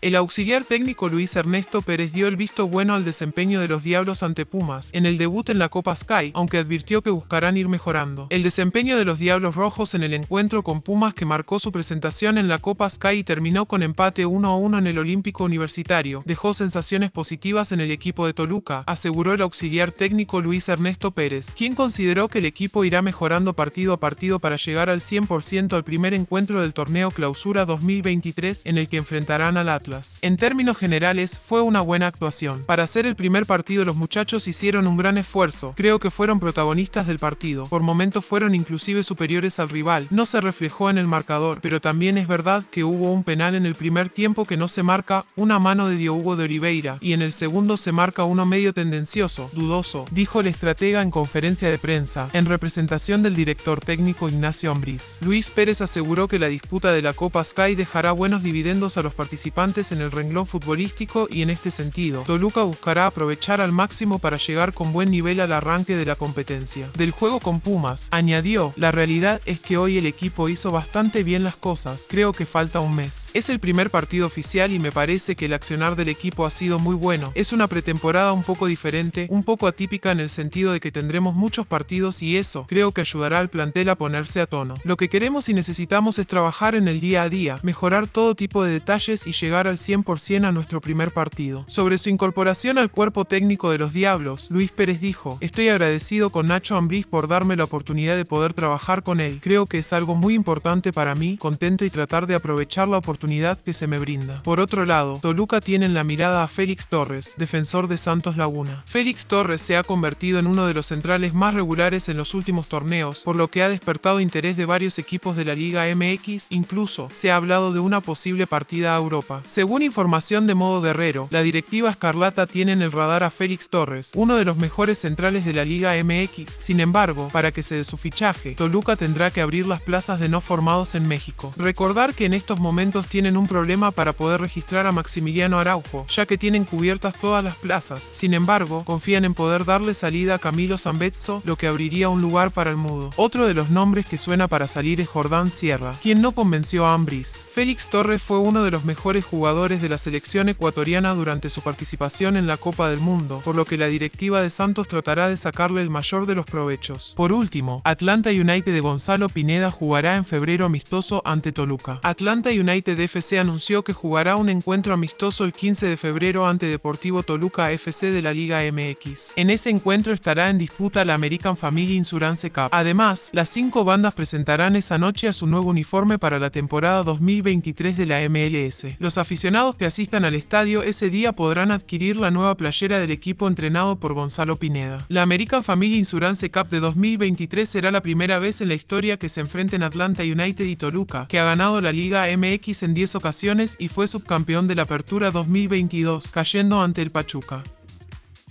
El auxiliar técnico Luis Ernesto Pérez dio el visto bueno al desempeño de los Diablos ante Pumas en el debut en la Copa Sky, aunque advirtió que buscarán ir mejorando. El desempeño de los Diablos Rojos en el encuentro con Pumas que marcó su presentación en la Copa Sky y terminó con empate 1 a 1 en el Olímpico Universitario, dejó sensaciones positivas en el equipo de Toluca, aseguró el auxiliar técnico Luis Ernesto Pérez, quien consideró que el equipo irá mejorando partido a partido para llegar al 100% al primer encuentro del torneo Clausura 2023 en el que enfrentarán al Atlas. En términos generales, fue una buena actuación. Para ser el primer partido los muchachos hicieron un gran esfuerzo. Creo que fueron protagonistas del partido. Por momentos fueron inclusive superiores al rival. No se reflejó en el marcador, pero también es verdad que hubo un penal en el primer tiempo que no se marca una mano de Diogo de Oliveira y en el segundo se marca uno medio tendencioso, dudoso, dijo el estratega en conferencia de prensa, en representación del director técnico Ignacio Ambriz. Luis Pérez aseguró que la disputa de la Copa Sky dejará buenos dividendos a los participantes en el renglón futbolístico y en este sentido, Toluca buscará aprovechar al máximo para llegar con buen nivel al arranque de la competencia. Del juego con Pumas, añadió, la realidad es que hoy el equipo hizo bastante bien las cosas, creo que falta un mes. Es el primer partido oficial y me parece que el accionar del equipo ha sido muy bueno. Es una pretemporada un poco diferente, un poco atípica en el sentido de que tendremos muchos partidos y eso creo que ayudará al plantel a ponerse a tono. Lo que queremos y necesitamos es trabajar en el día a día, mejorar todo tipo de detalles y llegar al 100% a nuestro primer partido. Sobre su incorporación al cuerpo técnico de los Diablos, Luis Pérez dijo, estoy agradecido con Nacho Ambriz por darme la oportunidad de poder trabajar con él. Creo que es algo muy importante para mí, contento y tratar de aprovechar la oportunidad que se me brinda. Por otro lado, Toluca tiene en la mirada a Félix Torres, defensor de Santos Laguna. Félix Torres se ha convertido en uno de los centrales más regulares en los últimos torneos, por lo que ha despertado interés de varios equipos de la Liga MX, incluso se ha hablado de una posible partida a Europa. Según información de Modo Guerrero, la directiva Escarlata tiene en el radar a Félix Torres, uno de los mejores centrales de la Liga MX. Sin embargo, para que se dé su fichaje, Toluca tendrá que abrir las plazas de no formados en México. Recordar que en estos momentos tienen un problema para poder registrar a Maximiliano Araujo, ya que tienen cubiertas todas las plazas. Sin embargo, confían en poder darle salida a Camilo Zambezzo, lo que abriría un lugar para el mudo. Otro de los nombres que suena para salir es Jordán Sierra, quien no convenció a Ambris. Félix Torres fue uno de los mejores jugadores de la selección ecuatoriana durante su participación en la Copa del Mundo, por lo que la directiva de Santos tratará de sacarle el mayor de los provechos. Por último, Atlanta United de Gonzalo Pineda jugará en febrero amistoso ante Toluca. Atlanta United FC anunció que jugará un encuentro amistoso el 15 de febrero ante Deportivo Toluca FC de la Liga MX. En ese encuentro estará en disputa la American Family Insurance Cup. Además, las cinco bandas presentarán esa noche a su nuevo uniforme para la temporada 2023 de la MLS. Los aficionados que asistan al estadio ese día podrán adquirir la nueva playera del equipo entrenado por Gonzalo Pineda. La American Family Insurance Cup de 2023 será la primera vez en la historia que se enfrenten Atlanta United y Toluca, que ha ganado la Liga MX en 10 ocasiones y fue subcampeón de la Apertura 2022, cayendo ante el Pachuca.